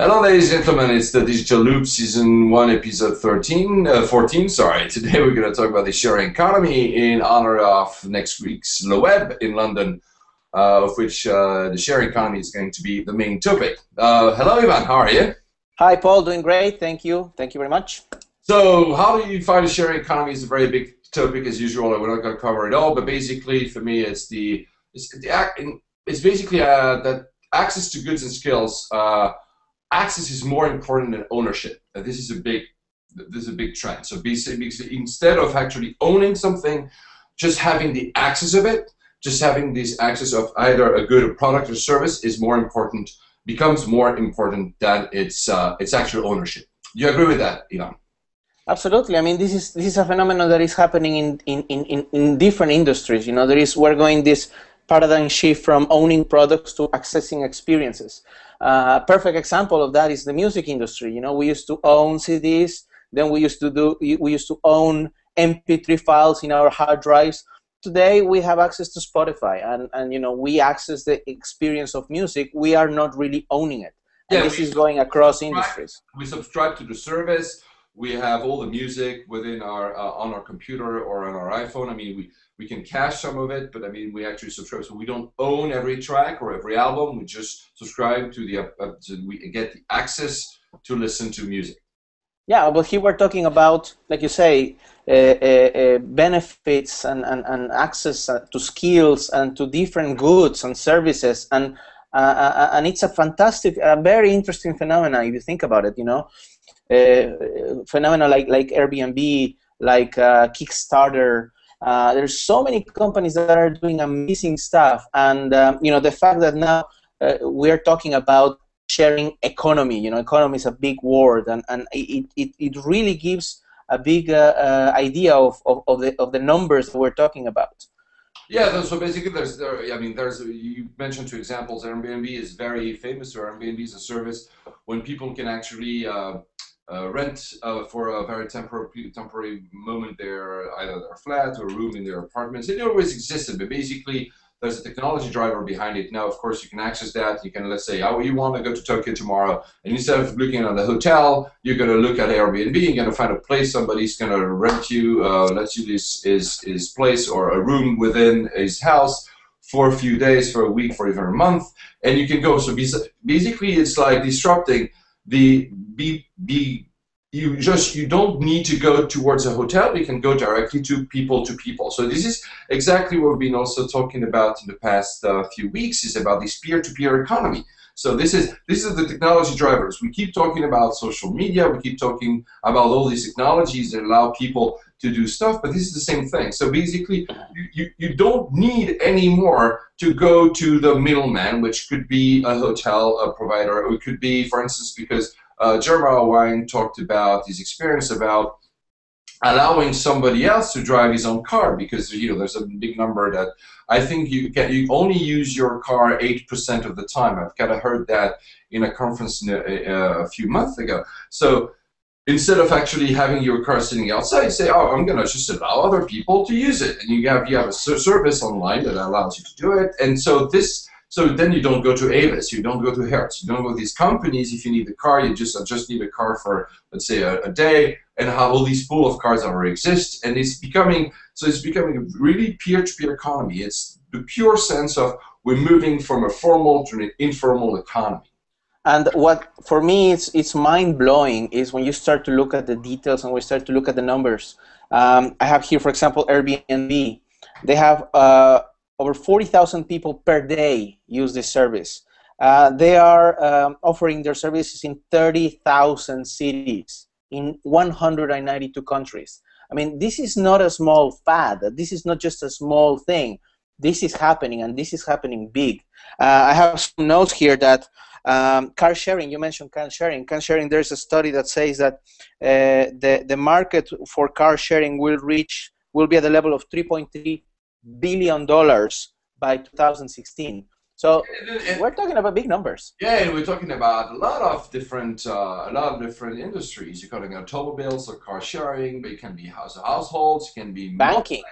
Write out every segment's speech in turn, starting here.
Hello, ladies and gentlemen. It's the Digital Loop Season 1, Episode 13, uh, 14. Sorry. Today we're going to talk about the sharing economy in honor of next week's LeWeb in London, uh, of which uh, the sharing economy is going to be the main topic. Uh, hello, Ivan. How are you? Hi, Paul. Doing great. Thank you. Thank you very much. So, how do you find the sharing economy is a very big topic as usual. We're not going to cover it all, but basically, for me, it's the it's, the, it's basically uh, that access to goods and skills uh, access is more important than ownership. This is a big this is a big trend. So basically, instead of actually owning something, just having the access of it, just having this access of either a good product or service is more important, becomes more important than its uh, its actual ownership. Do you agree with that, Ivan? Absolutely. I mean, this is this is a phenomenon that is happening in, in, in, in different industries. You know, there is we're going this paradigm shift from owning products to accessing experiences. Uh, a perfect example of that is the music industry. You know, we used to own CDs, then we used to do we used to own MP3 files in our hard drives. Today we have access to Spotify, and and you know we access the experience of music. We are not really owning it. And yeah, this is going across industries. We subscribe to the service. We have all the music within our uh, on our computer or on our iPhone. I mean, we we can cache some of it, but I mean, we actually subscribe. So we don't own every track or every album. We just subscribe to the, uh, to we get the access to listen to music. Yeah, but here we're talking about, like you say, uh, uh, uh benefits and, and, and access uh, to skills and to different goods and services. And, uh, and it's a fantastic, a very interesting phenomenon if you think about it, you know. Phenomena like, like Airbnb, like Kickstarter, uh, there's so many companies that are doing amazing stuff, and um, you know the fact that now uh, we're talking about sharing economy. You know, economy is a big word, and, and it, it, it really gives a big uh, uh idea of, of, of, the of the numbers that we're talking about. Yeah, so basically, there's there. I mean, there's you mentioned two examples. Airbnb is very famous. Or Airbnb is a service when people can actually uh, uh, rent uh, for a very temporary temporary moment their either their flat or room in their apartments. It always existed, but basically there's a technology driver behind it. Now, of course, you can access that. You can let's say, oh, you want to go to Tokyo tomorrow, and instead of looking at the hotel, you're going to look at Airbnb. You're going to find a place somebody's going to rent you, uh, let you this his his place or a room within his house for a few days, for a week, for even a month, and you can go. So basically, it's like disrupting the be be you just you don't need to go towards a hotel. You can go directly to people to people. So this is exactly what we've been also talking about in the past uh, few weeks is about this peer-to-peer economy. So this is this is the technology drivers. We keep talking about social media. We keep talking about all these technologies that allow people to do stuff but this is the same thing. So basically you, you, you don't need anymore to go to the middleman which could be a hotel a provider. Or it could be for instance because uh, Jeremiah Owyang talked about his experience about allowing somebody else to drive his own car because you know there's a big number that I think you can you only use your car eight percent of the time. I've kind of heard that in a conference a, a, few months ago. So instead of actually having your car sitting outside, say, "Oh, I'm going to just allow other people to use it," and you have you have a service online that allows you to do it. And so this so then you don't go to Avis, you don't go to Hertz, you don't go to these companies. If you need a car, you just just need a car for let's say a, a day, and have all these pool of cars that already exist, and it's becoming so it's becoming a really peer-to-peer economy. It's the pure sense of we're moving from a formal to an informal economy. And what for me it's it's mind blowing is when you start to look at the details and we start to look at the numbers. Um, I have here, for example, Airbnb. They have uh, over 40,000 people per day use this service. Uh, they are um, offering their services in 30,000 cities in 192 countries. I mean, this is not a small fad. This is not just a small thing. This is happening, and this is happening big. Uh, I have some notes here that um, car sharing. You mentioned car sharing. Car sharing. There's a study that says that uh, the the market for car sharing will reach will be at the level of 3.3 billion dollars by 2016. So and, we're talking about big numbers. Yeah, and we're talking about a lot of different, uh, a lot of different industries. You're talking automobiles or car sharing, but it can be house households, it can be banking.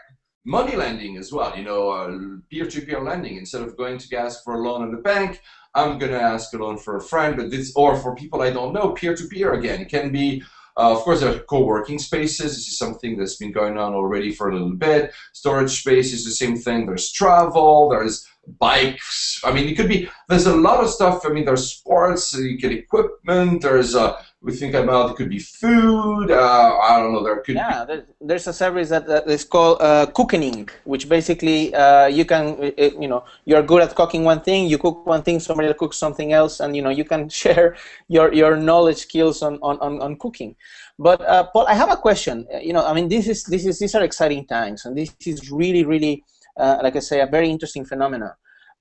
money lending as well. You know, uh, peer-to-peer lending. Instead of going to ask for a loan at the bank, I'm going to ask a loan for a friend. But this, or for people I don't know, peer-to-peer again. It can be. Uh, of course, there are co-working spaces. This is something that's been going on already for a little bit. Storage space is the same thing. There's travel. There's bikes. I mean, it could be. There's a lot of stuff. I mean, there's sports. You get equipment. There's uh, we think about it could be food. Uh, I don't know. There could yeah. Be... there's a service that, that is called uh, Cookening, which basically uh, you can uh, you know you're good at cooking one thing. You cook one thing, somebody cooks something else, and you know you can share your your knowledge skills on on, on, on cooking. But uh, Paul, I have a question. Uh, you know, I mean, this is this is these are exciting times, and this is really really uh, like I say a very interesting phenomenon.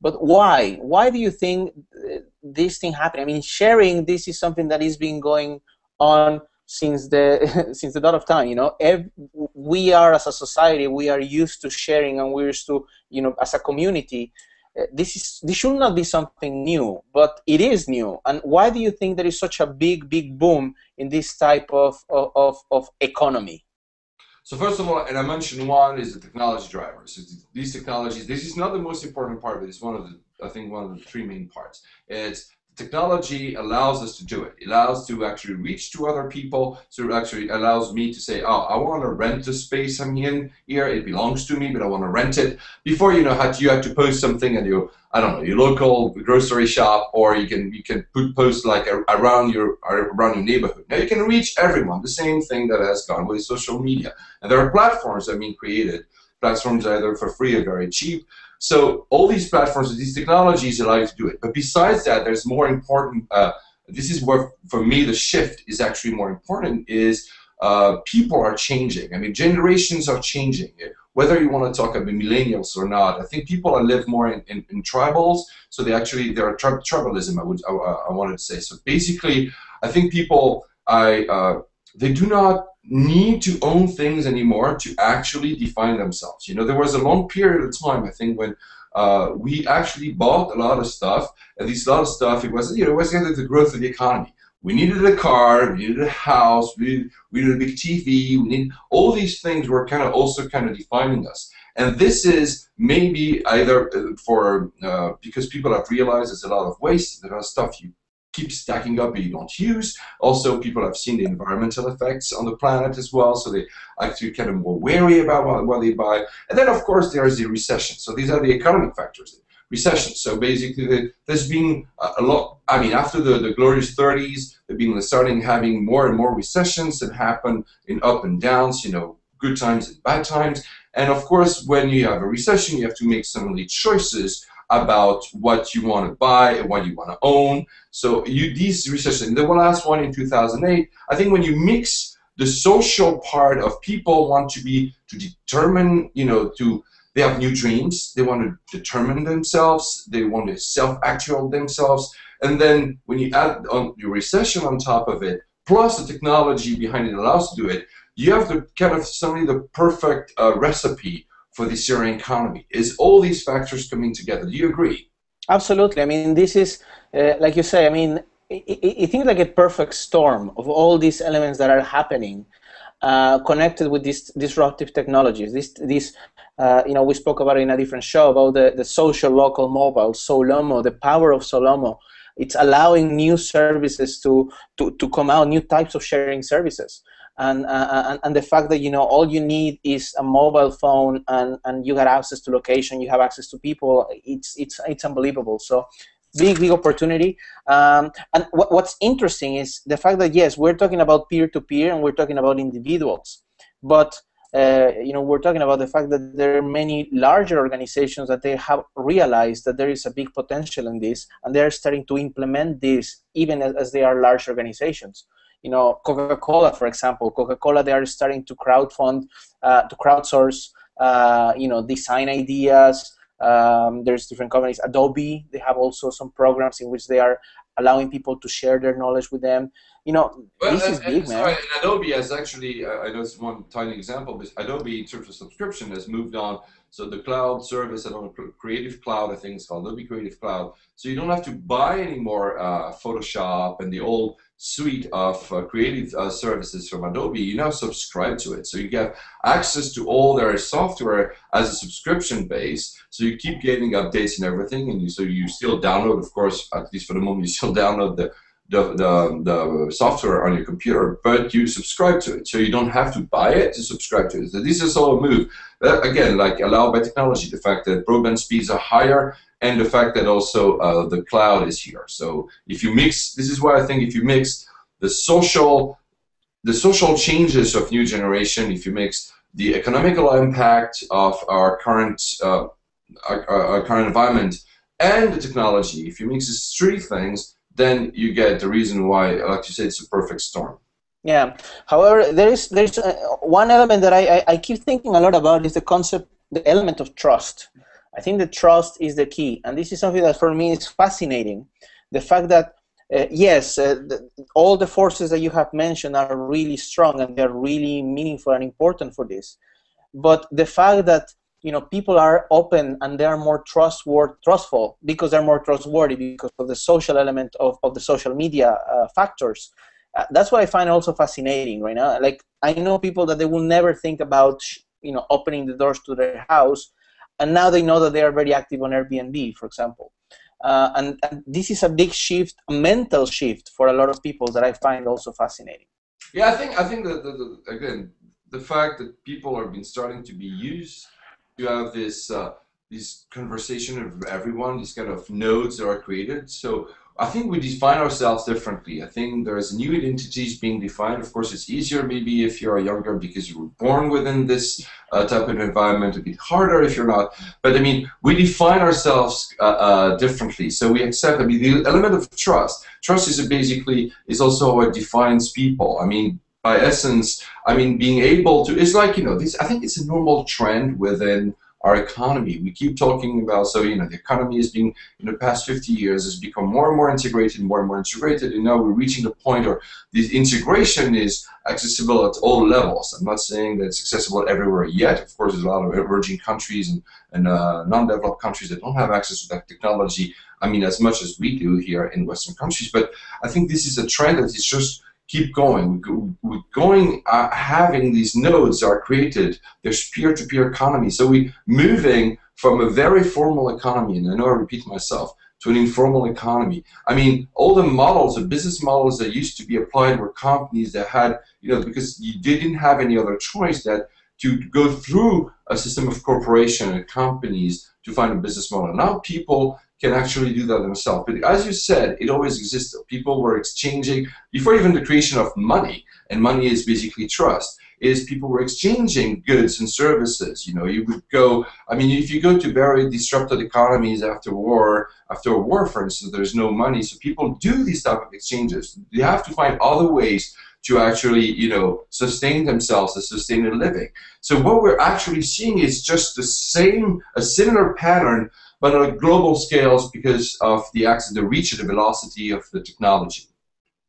But why? Why do you think this thing happened? I mean, sharing this is something that is been going on since the since the dawn of time. You know, Every, we are as a society we are used to sharing, and we're used to you know as a community. Uh, this is this should not be something new, but it is new. And why do you think there is such a big big boom in this type of of, of economy? So first of all, and I mentioned one is the technology drivers. So these technologies, this is not the most important part, but it's one of the, I think, one of the three main parts. It's technology allows us to do it. It allows to actually reach to other people. So it actually allows me to say, oh, I want to rent a space I'm in here. It belongs to me, but I want to rent it. Before you know how you had to post something and you I don't know your local grocery shop, or you can you can put post like around your around your neighborhood. Now you can reach everyone. The same thing that has gone with social media, and there are platforms that are being created. Platforms either for free or very cheap. So all these platforms, these technologies allow you to do it. But besides that, there's more important. Uh, this is where, for me, the shift is actually more important. Is uh, people are changing. I mean, generations are changing whether you want to talk about millennials or not, I think people are live more in, in, in tribals, so they actually there are tri- tribalism. I would I, I, wanted to say. So basically, I think people I uh, they do not need to own things anymore to actually define themselves. You know, there was a long period of time I think when. Uh, we actually bought a lot of stuff, and this lot of stuff, it was, you know, it was kind of the growth of the economy. We needed a car, we needed a house, we needed, we needed a big TV, we need all these things were kind of also kind of defining us. And this is maybe either uh, for uh, because people have realized there's a lot of waste, there's a lot of stuff you keep stacking up but you don't use. Also, people have seen the environmental effects on the planet as well, so they actually kind of more wary about what, what they buy. And then, of course, there's the recession. So these are the economic factors recession. So basically, there's been a lot. I mean, after the, the glorious 30s, they've been starting having more and more recessions that happen in up and downs. You know, good times and bad times. And of course, when you have a recession, you have to make some of the choices about what you want to buy and what you want to own. So you these recessions, the last one in 2008, I think when you mix the social part of people want to be to determine, you know, to they have new dreams. They want to determine themselves. They want to self-actual themselves. And then when you add on your recession on top of it, plus the technology behind it allows to do it, you have the kind of suddenly the perfect uh, recipe for the sharing economy. Is all these factors coming together? Do you agree? Absolutely. I mean, this is uh, like you say. I mean, it, it, it seems like a perfect storm of all these elements that are happening uh, connected with these disruptive technologies. This, this, uh, you know, we spoke about in a different show about the, the social local mobile, Solomo, the power of Solomo. It's allowing new services to, to, to come out, new types of sharing services. And, uh, and, and the fact that you know all you need is a mobile phone and, and you have access to location, you have access to people. It's it's it's unbelievable. So big, big opportunity. Um, and what, what's interesting is the fact that yes, we're talking about peer-to-peer and we're talking about individuals, but uh, you know, we're talking about the fact that there are many larger organizations that they have realized that there is a big potential in this, and they're starting to implement this even as, as they are large organizations. You know, Coca-Cola, for example, Coca-Cola, they are starting to crowdfund, uh, to crowdsource, uh, you know, design ideas, um, there's different companies. Adobe, they have also some programs in which they are allowing people to share their knowledge with them. You know, well, this and, is big, man. and Adobe has actually, uh, I know it's one tiny example, but Adobe, in terms of subscription, has moved on. So the cloud service, I don't know, Creative Cloud, I think it's called Adobe Creative Cloud. So you don't have to buy anymore uh, Photoshop and the old suite of uh, creative uh, services from Adobe, you now subscribe to it. So you get access to all their software as a subscription base. So you keep getting updates and everything, and you, so you still download, of course, at least for the moment, you still download the the, the, the software on your computer, but you subscribe to it. So you don't have to buy it to subscribe to it. So this is all a move. Uh, again, like allowed by technology, the fact that broadband speeds are higher and the fact that also uh, the cloud is here. So if you mix, this is why I think if you mix the social, the social changes of new generation, if you mix the economical impact of our current, uh, our, our current environment and the technology, if you mix these three things, then you get the reason why, like you said, it's a perfect storm. Yeah. However, there is there is uh, one element that I, I, I keep thinking a lot about is the concept, the element of trust. I think the trust is the key, and this is something that for me is fascinating. The fact that uh, yes, uh, the, all the forces that you have mentioned are really strong and they're really meaningful and important for this. But the fact that you know people are open and they are more trustworthy, trustful because they're more trustworthy because of the social element of, of the social media uh, factors. Uh, that's what I find also fascinating right now. Like I know people that they will never think about you know opening the doors to their house and now they know that they are very active on Airbnb, for example. Uh, and, and, this is a big shift, a mental shift for a lot of people that I find also fascinating. Yeah, I think I think that again the fact that people are been starting to be used to have this uh, this conversation of everyone, these kind of nodes that are created. So I think we define ourselves differently. I think there's new identities being defined. Of course, it's easier maybe if you're younger because you were born within this uh, type of environment. A bit harder if you're not. But I mean, we define ourselves uh, uh, differently. So we accept. I mean, the element of trust. Trust is basically is also what defines people. I mean, by essence, I mean being able to. It's like you know, this. I think it's a normal trend within our economy. We keep talking about, so, you know, the economy is being, in the past 50 years, has become more and more integrated, more and more integrated, and now we're reaching the point where this integration is accessible at all levels. I'm not saying that it's accessible everywhere yet. Of course, there's a lot of emerging countries and, and uh, non-developed countries that don't have access to that technology, I mean, as much as we do here in Western countries, but I think this is a trend that is just keep going. We're going, uh, having these nodes are created. There's peer-to-peer economy. So we're moving from a very formal economy, and I know I repeat myself, to an informal economy. I mean, all the models, the business models that used to be applied were companies that had, you know, because you didn't have any other choice that to go through a system of corporation and companies to find a business model. Now people can actually do that themselves. But as you said, it always existed. People were exchanging, before even the creation of money, and money is basically trust, is people were exchanging goods and services. You know, you would go, I mean, if you go to very disrupted economies after war, after a war, for instance, there's no money, so people do these type of exchanges. They have to find other ways to actually, you know, sustain themselves, and sustain a living. So what we're actually seeing is just the same, a similar pattern but on global scales because of the access, the reach, and the velocity of the technology.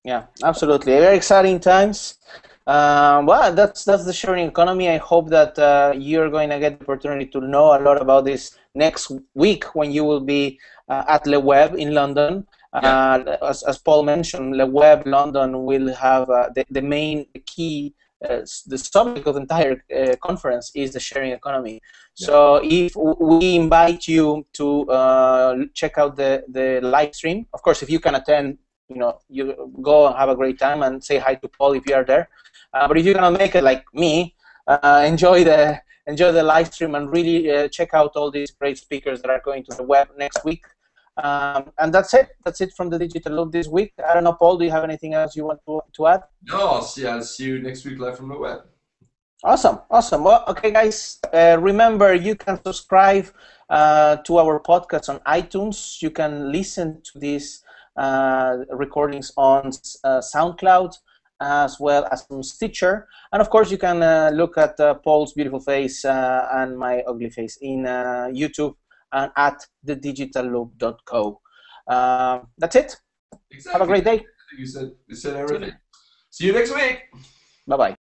Yeah, absolutely. Very exciting times. Um, well, that's that's the sharing economy. I hope that uh, you're going to get the opportunity to know a lot about this next week when you will be uh, at Le Web in London. Yeah. Uh, as, as Paul mentioned, Le Web London will have uh, the, the main key uh, the subject of the entire uh, conference is the sharing economy. Yeah. So if we invite you to uh, check out the, the live stream, of course, if you can attend, you know, you go and have a great time and say hi to Paul if you are there. Uh, but if you're gonna make it like me, uh, enjoy the enjoy the live stream and really uh, check out all these great speakers that are going to Le Web next week. Um, and that's it. That's it from the Digital Loop this week. I don't know, Paul, do you have anything else you want to, to add? No, I'll see, I'll see you next week live from Le Web. Awesome, awesome. Well, okay, guys, uh, remember you can subscribe uh, to our podcast on iTunes. You can listen to these uh, recordings on uh, SoundCloud as well as on Stitcher. And of course, you can uh, look at uh, Paul's beautiful face and my ugly face in YouTube and at thedigitalloop.co. Uh, that's it. Exactly. Have a great day. You said, you said everything. See you next week. Bye bye.